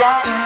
that.